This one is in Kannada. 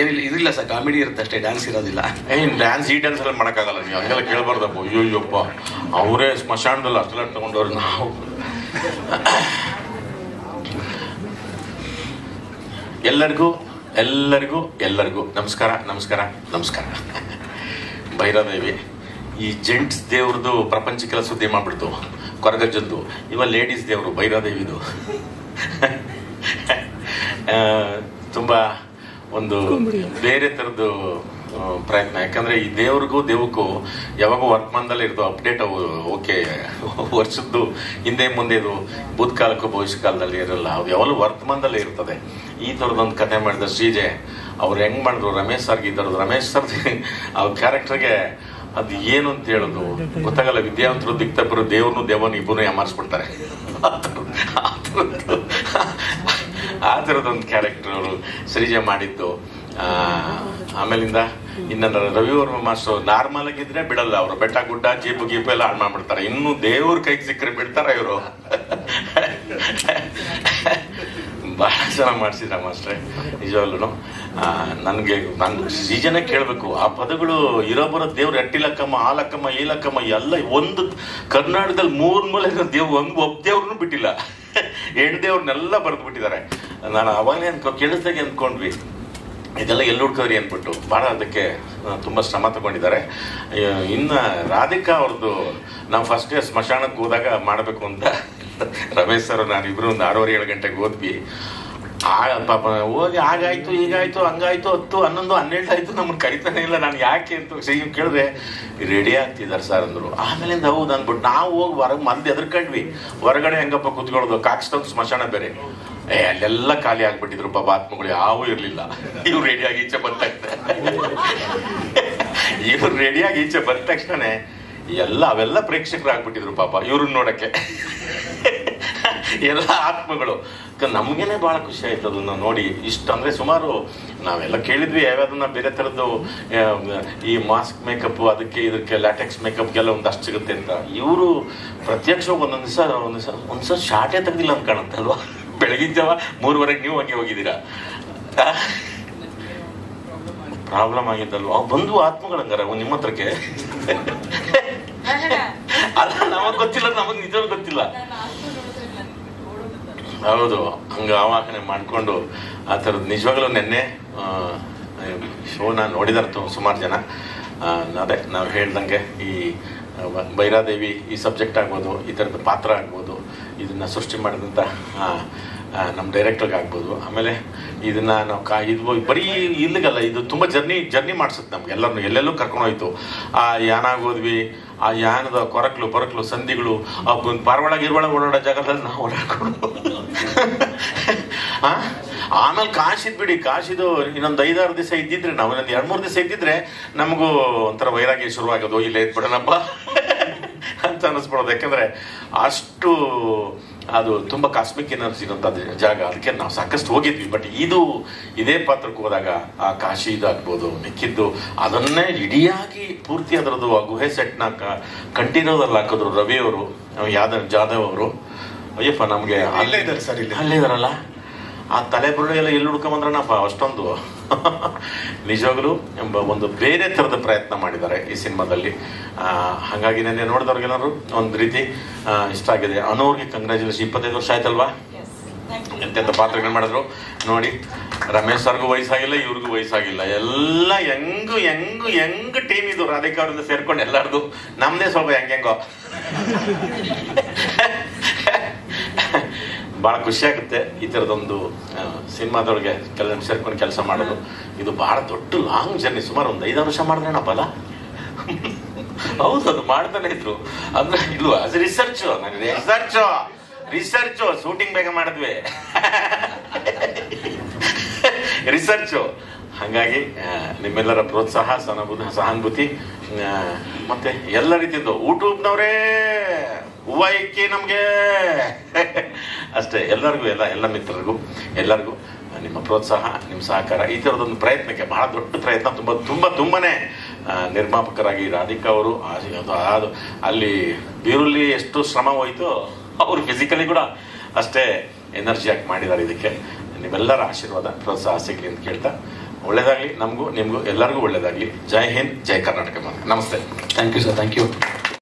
ಏನಿಲ್ಲ, ಇದಿಲ್ಲ ಸರ್, ಕಾಮಿಡಿ ಇರುತ್ತೆ ಅಷ್ಟೇ ಡ್ಯಾನ್ಸ್ ಇರೋದಿಲ್ಲ. ಏನ್ ಡ್ಯಾನ್ಸ್ ಈ ಡ್ಯಾನ್ಸ್ ಎಲ್ಲ ಮಾಡಕ್ಕಾಗಲ್ಲ ನೀವು, ಹಂಗೆಲ್ಲ ಕೇಳ್ಬಾರ್ದಪ್ಪ. ಅಯ್ಯೋ ಅಯ್ಯಪ್ಪ ಅವರೇ ಸ್ಮಶಾನದಲ್ಲಿ ಅಷ್ಟೆಲ್ಲ ತಗೊಂಡವ್ರು ನಾವು. ಎಲ್ಲರಿಗೂ ಎಲ್ಲರಿಗೂ ಎಲ್ಲರಿಗೂ ನಮಸ್ಕಾರ ನಮಸ್ಕಾರ ನಮಸ್ಕಾರ. ಭೈರದೇವಿ ಈ ಜೆಂಟ್ಸ್ ದೇವ್ರದ್ದು ಪ್ರಪಂಚಕ್ಕೆಲ್ಲ ಸುದ್ದಿ ಮಾಡ್ಬಿಡ್ತು ಕೊರಗಜ್ಜದ್ದು ಇವ ಲೇಡೀಸ್ ದೇವರು ಭೈರಾದೇವಿದು ತುಂಬಾ ಒಂದು ಬೇರೆ ಥರದ್ದು ಪ್ರಯತ್ನ. ಯಾಕಂದ್ರೆ ಈ ದೇವ್ರಿಗೂ ದೇವಕ್ಕೂ ಯಾವಾಗ ವರ್ತಮಾನದಲ್ಲಿ ಇರೋದು ಅಪ್ಡೇಟ್ ಅವು ಓಕೆ ವರ್ಷದ್ದು ಹಿಂದೆ ಮುಂದೆದು ಭೂತಕಾಲಕ್ಕೂ ಭವಿಷ್ಯ ಕಾಲದಲ್ಲಿ ಇರಲ್ಲ. ಅದು ಯಾವಾಗಲೂ ವರ್ತಮಾನದಲ್ಲೇ ಇರ್ತದೆ. ಈ ಥರದೊಂದು ಕಥೆ ಮಾಡಿದ ಶ್ರೀಜೆ ಅವ್ರು ಹೆಂಗ್ ಮಾಡಿದ್ರು? ರಮೇಶ್ ಸರ್ಗೆ ಇದ್ದರದು ರಮೇಶ್ ಸರ್ ಅವ್ರ ಕ್ಯಾರೆಕ್ಟರ್ಗೆ ಅದು ಏನು ಅಂತ ಹೇಳೋದು? ಗೊತ್ತಾಗಲ್ಲ. ವಿದ್ಯಾವಂತರು ದಿಕ್ತಬ್ಬರು ದೇವ್ರನ್ನು ದೇವನು ಇಬ್ಬರು ಯಾಮಾರಿಸ್ಬಿಡ್ತಾರೆ ಆ ಥರದ್ದು- ಥರದ್ದು ಕ್ಯಾರೆಕ್ಟರ್ ಅವರು ಶ್ರೀಜ ಮಾಡಿದ್ದು. ಆಮೇಲಿಂದ ಇನ್ನ ರವಿವರ್ಮ ಮಾಸ್ಟರ್ ನಾರ್ಮಲ್ ಆಗಿದ್ರೆ ಬಿಡಲ್ಲ ಅವರು. ಬೆಟ್ಟ, ಗುಡ್ಡ ಜೀಪು ಗೀಪು ಎಲ್ಲ ಹಾಳು ಮಾಡ್ಬಿಡ್ತಾರೆ. ಇನ್ನು ದೇವ್ರ ಕೈಗೆ ಸಿಕ್ಕರೆ ಬಿಡ್ತಾರ ಇವರು. ಬಹಳ ಜನ ಮಾಡಿಸಿದ್ರ ಮಾಸ್ಟ್ರೆ. ನಿಜವಾಗ್ಲೂ ನನಗೆ, ನಾನು ಸೀಜನೇ ಕೇಳಬೇಕು. ಆ ಪದಗಳು ಇರೋ ಬರೋ ದೇವ್ರು ಎಟ್ಟಿಲಕ್ಕಮ್ಮ ಆ ಲಕ್ಕಮ್ಮ ಈ ಲಕ್ಕಮ್ಮ ಎಲ್ಲ ಒಂದು ಕರ್ನಾಟಕದಲ್ಲಿ ಮೂರ್ ಮೂಲೆ ದೇವ್ ಒಂದು ಒಬ್ಬ ದೇವ್ರನ್ನು ಬಿಟ್ಟಿಲ್ಲ. ಹೆಣ್ಣು ದೇವ್ರನ್ನೆಲ್ಲ ಬರೆದು ಬಿಟ್ಟಿದ್ದಾರೆ ನಾನು ಅವಾಗಲೇ ಅನ್ಕೊ ಕೇಳಿಸ್ದಾಗೆ ಅಂದ್ಕೊಂಡ್ವಿ. ಇದೆಲ್ಲ ಎಲ್ಲಿ ಹುಡ್ಕೋರಿ ಅಂದ್ಬಿಟ್ಟು. ಭಾಳ ಅದಕ್ಕೆ ತುಂಬ ಶ್ರಮ ತಗೊಂಡಿದ್ದಾರೆ. ಇನ್ನು ರಾಧಿಕಾ ಅವ್ರದ್ದು ನಾವು ಫಸ್ಟ್ ಸ್ಮಶಾನಕ್ಕೆ ಹೋದಾಗ ಮಾಡಬೇಕು ಅಂತ ರಮೇಶ್ ಸರ್ ನಾನಿಬ್ರು ಒಂದು ಆರೂವರೆ, ಏಳು ಗಂಟೆಗೆ ಹೋದ್ವಿ. ಆ, ಪಾಪ, ಹೋಗಿ ಆಗಾಯ್ತು ಹೀಗಾಯ್ತು, ಹಂಗಾಯ್ತು, ಹತ್ತು, ಹನ್ನೊಂದು, ಹನ್ನೆರಡು ಆಯ್ತು, ನಮ್ಮನ್ನು ಕರಿತಾನೆ ಇಲ್ಲ. ನಾನು ಯಾಕೆ ಅಂತ ಸಿ ಕೇಳಿದ್ರೆ ರೆಡಿ ಆಗ್ತಿದ್ದಾರೆ ಸರ್ ಅಂದ್ರು. ಆಮೇಲಿಂದ ಹೌದು ಅಂದ್ಬಿಟ್ಟು, ನಾವು ಹೋಗಿ ಹೊರಗೆ ಮಂದಿ ಎದ್ರಕಂಡ್ವಿ. ಹೊರಗಡೆ ಹೆಂಗಪ್ಪ ಕುತ್ಕೊಳ್ಳೋದು? ಕಾಕ್ಸ್ಟನ್ ಸ್ಮಶಾನ ಬೇರೆ. ಏ, ಅಲ್ಲೆಲ್ಲ ಖಾಲಿ ಆಗ್ಬಿಟ್ಟಿದ್ರು. ಪಾಪ ಆತ್ಮಗಳು ಯಾವೂ ಇರ್ಲಿಲ್ಲ. ಇವ್ರು ರೆಡಿಯಾಗಿ ಈಚೆ ಬಂದ ತಕ್ಷಣ. ಇವ್ರು ರೆಡಿಯಾಗಿ ಈಚೆ ಬಂದ ತಕ್ಷಣನೇ ಎಲ್ಲ ಅವೆಲ್ಲ ಪ್ರೇಕ್ಷಕರು ಆಗ್ಬಿಟ್ಟಿದ್ರು ಪಾಪ ಇವ್ರನ್ನ ನೋಡಕ್ಕೆ. ಎಲ್ಲ ಆತ್ಮಗಳು. ನಮ್ಗೇನೆ ಬಹಳ ಖುಷಿ ಆಯ್ತು ಅದನ್ನ ನೋಡಿ. ಇಷ್ಟು ಅಂದ್ರೆ ಸುಮಾರು ನಾವೆಲ್ಲ ಕೇಳಿದ್ವಿ, ಯಾವ್ಯಾವ್ದನ್ನ ಬೇರೆ ತರದ್ದು ಈ ಮಾಸ್ಕ್ ಮೇಕಪ್, ಅದಕ್ಕೆ ಇದಕ್ಕೆ ಲ್ಯಾಟೆಕ್ಸ್ ಮೇಕಪ್ಗೆಲ್ಲ ಒಂದಷ್ಟು ಸಿಗುತ್ತೆ ಅಂತ. ಇವರು ಪ್ರತ್ಯಕ್ಷವಾಗಿ ಒಂದೊಂದು ದಿವಸ ಒಂದು ದಿವಸ ಒಂದು ತೆಗ್ದಿಲ್ಲ ಅಂತ ಕಾಣುತ್ತೆ ಅಲ್ವಾ? ಬೆಳಗಿನ ಜಾವ ಮೂರುವರೆಗೆ ನೀವು ಹಂಗೆ ಹೋಗಿದ್ದೀರಾ? ಪ್ರಾಬ್ಲಮ್ ಆಗಿದ್ದಲ್ವ? ಅವ್ ಬಂದು ಆತ್ಮಗಳಂಗಾರ ನಿಮ್ಮ ಹತ್ರಕ್ಕೆ? ಅಲ್ಲ ನಮಗ್ ಗೊತ್ತಿಲ್ಲ ನಮಗ್ ನಿಜ ಗೊತ್ತಿಲ್ಲ. ಹೌದು ಹಂಗ ಆವಾಹನೆ ಮಾಡ್ಕೊಂಡು ಆ ಥರದ್ದು ನಿಜವಾಗ್ಲೂ ನಿನ್ನೆ ಶೋನ ನೋಡಿದಾರೆ ಸುಮಾರು ಜನ. ಅದೇ ನಾವು ಹೇಳ್ದಂಗೆ ಈ ಭೈರಾದೇವಿ ಈ ಸಬ್ಜೆಕ್ಟ್ ಆಗ್ಬೋದು ಈ ತರದ ಪಾತ್ರ ಆಗ್ಬೋದು ಇದನ್ನ ಸೃಷ್ಟಿ ಮಾಡಿದಂಥ ನಮ್ಮ ಡೈರೆಕ್ಟರ್ಗೆ ಆಗ್ಬೋದು. ಆಮೇಲೆ ಇದನ್ನ ನಾವು ಕಾ, ಇದು ಬರೀ ಇಲ್ಲಿಗಲ್ಲ, ಇದು ತುಂಬ ಜರ್ನಿ ಜರ್ನಿ ಮಾಡಿಸುತ್ತೆ ನಮ್ಗೆ ಎಲ್ಲರನ್ನು ಎಲ್ಲೆಲ್ಲೂ ಕರ್ಕೊಂಡು ಹೋಯ್ತು. ಆ ಯಾನ ಹೋದ್ವಿ, ಆ ಯಾನದ ಕೊರಕ್ಲು, ಪರಕ್ಲು, ಸಂಧಿಗಳು, ಆ ಪಾರ್ವಾಳ ಗಿರ್ವಾಳ ಓಡಾಡೋ ಜಾಗದಲ್ಲಿ ನಾವು ಓಡಾಡ್ಕೊಂಡು? ಆಮೇಲೆ ಕಾಶಿದ್ ಬಿಡಿ, ಕಾಶಿದು ಇನ್ನೊಂದು ಐದಾರು ದಿವಸ ಇದ್ದಿದ್ರೆ, ನಾವು ಇನ್ನೊಂದು ಎರಡು ಮೂರು ದಿವಸ ಇದ್ದಿದ್ರೆ ನಮಗೂ ಒಂಥರ ವೈರಾಗ್ಯ ಶುರುವಾಗೋದು ಇಲ್ಲೇ ಇದ್ಬಿಡೋಣಪ್ಪ. ಅಂತ ಅನಿಸ್ಬಿಡೋದು ಯಾಕಂದ್ರೆ ಅಷ್ಟು ಅದು ತುಂಬಾ ಕಾಸ್ಮಿಕ್ ಎನರ್ಜಿ ಇರುವಂತ ಜಾಗ. ಅದಕ್ಕೆ ನಾವು ಸಾಕಷ್ಟು ಹೋಗಿದ್ವಿ. ಬಟ್ ಇದು ಇದೇ ಪಾತ್ರಕ್ಕೆ ಹೋದಾಗ ಆ ಕಾಶಿ ಇದಾಗ್ಬೋದು ಮಿಕ್ಕಿದ್ದು ಅದನ್ನೇ ಇಡಿಯಾಗಿ ಪೂರ್ತಿ ಅದರದ್ದು ಆ ಗುಹೆ ಸೆಟ್ನ ಕಂಟಿನ್ಯೂದಲ್ಲಿ ಹಾಕಿದ್ರು ರವಿ ಅವರು ಯಾದವ್ ಜಾಧವ್ ಅವರು. ಅಯ್ಯಪ್ಪ ನಮ್ಗೆ ಅಲ್ಲೇ ಇದ್ದಾರೆ ಸರ್, ಇಲ್ಲಿ. ಅಲ್ಲೇ ಇದಾರಲ್ಲ ಆ ತಲೆ ಬುರುಡೆ ಎಲ್ಲ ಎಲ್ಲಿ ಹುಡ್ಕೊಂಬಂದ್ರನಪ್ಪ ಅಷ್ಟೊಂದು. ನಿಜವಾಗ್ಲೂ ಎಂಬ ಒಂದು ಬೇರೆ ಥರದ ಪ್ರಯತ್ನ ಮಾಡಿದ್ದಾರೆ ಈ ಸಿನಿಮಾದಲ್ಲಿ. ಆ, ಹಾಗಾಗಿ ನೆನ್ನೆ ನೋಡಿದವ್ರಿಗೆಲ್ಲರೂ ಒಂದು ರೀತಿ ಇಷ್ಟ ಆಗಿದೆ. ಅನೋರ್ಗೆ ಕಂಗ್ರ್ಯಾಚುಲೇಷನ್ ಇಪ್ಪತ್ತೈದು ವರ್ಷ ಆಯ್ತಲ್ವಾ? ಎಂತೆಂಥ ಪಾತ್ರಗಳು ಮಾಡಿದ್ರು? ನೋಡಿ ರಮೇಶ್ ಸರ್ಗೂ ವಯಸ್ಸಾಗಿಲ್ಲ ಇವ್ರಿಗೂ ವಯಸ್ಸಾಗಿಲ್ಲ. ಎಲ್ಲ ಹೆಂಗು ಹೆಂಗು ಹೆಂಗ್ ಟೀಮ್ ಇದು. ರಾಧಿಕಾ ಅವರಿಂದ ಸೇರ್ಕೊಂಡು ಎಲ್ಲಾರ್ದು ನಮ್ದೇ ಸ್ವಲ್ಪ ಹೆಂಗೆಂಗೋ ಬಹಳ ಖುಷಿಯಾಗುತ್ತೆ ಈ ಥರದೊಂದು ಸಿನಿಮಾದೊಳಗೆ ಕೆಲವೊಂದು ಸೇರ್ಕೊಂಡು ಕೆಲಸ ಮಾಡೋದು. ಇದು ಬಹಳ ದೊಡ್ಡ ಲಾಂಗ್ ಜರ್ನಿ ಸುಮಾರು ಒಂದು ಐದು ವರ್ಷ ಮಾಡಿದ್ರೇನಪ್ಪ ಬಲ ಹೌದು ಅದು ಮಾಡ್ತಾನೆ ಇದ್ರು. ಅಂದ್ರೆ ಇಲ್ವಾ? ಅದು ರಿಸರ್ಚ್ ರಿಸರ್ಚ್ ರಿಸರ್ಚ್ ಶೂಟಿಂಗ್ ಬೇಗ ಮಾಡಿದ್ವಿ. ರಿಸರ್ಚು ಹಾಗಾಗಿ ನಿಮ್ಮೆಲ್ಲರ ಪ್ರೋತ್ಸಾಹ ಸಹಾನುಭೂತಿ ಸಹಾನುಭೂತಿ ಮತ್ತೆ ಎಲ್ಲ ರೀತಿಯದ್ದು. ಯೂಟ್ಯೂಬ್ನವರೇ ಇಕ್ಕಿ ನಮಗೆ. ಅಷ್ಟೇ, ಎಲ್ಲರಿಗೂ ಎಲ್ಲ ಎಲ್ಲ ಮಿತ್ರರಿಗೂ, ಎಲ್ಲರಿಗೂ ನಿಮ್ಮ ಪ್ರೋತ್ಸಾಹ, ನಿಮ್ಮ ಸಹಕಾರ, ಈ ಥರದೊಂದು ಪ್ರಯತ್ನಕ್ಕೆ ಬಹಳ ದೊಡ್ಡ ಪ್ರಯತ್ನ, ತುಂಬ ತುಂಬ, ತುಂಬನೇ ನಿರ್ಮಾಪಕರಾಗಿ ರಾಧಿಕಾ ಅವರು ಅದು ಅದು, ಅಲ್ಲಿ ಬೀರುಲ್ಲಿ ಎಷ್ಟು ಶ್ರಮ ಹೋಯಿತು, ಅವರು ಫಿಸಿಕಲಿ ಕೂಡ ಅಷ್ಟೇ ಎನರ್ಜಿ ಹಾಕಿ ಮಾಡಿದ್ದಾರೆ ಇದಕ್ಕೆ. ನಿಮ್ಮೆಲ್ಲರ ಆಶೀರ್ವಾದ, ಪ್ರೋತ್ಸಾಹ ಸಿಗಲಿ ಅಂತ ಕೇಳ್ತಾ, ಒಳ್ಳೇದಾಗಲಿ ನಮಗೂ, ನಿಮಗೂ, ಎಲ್ಲರಿಗೂ ಒಳ್ಳೇದಾಗಲಿ. ಜೈ ಹಿಂದ್, ಜೈ ಕರ್ನಾಟಕ. ನಮಸ್ತೆ. Thank you sir thank you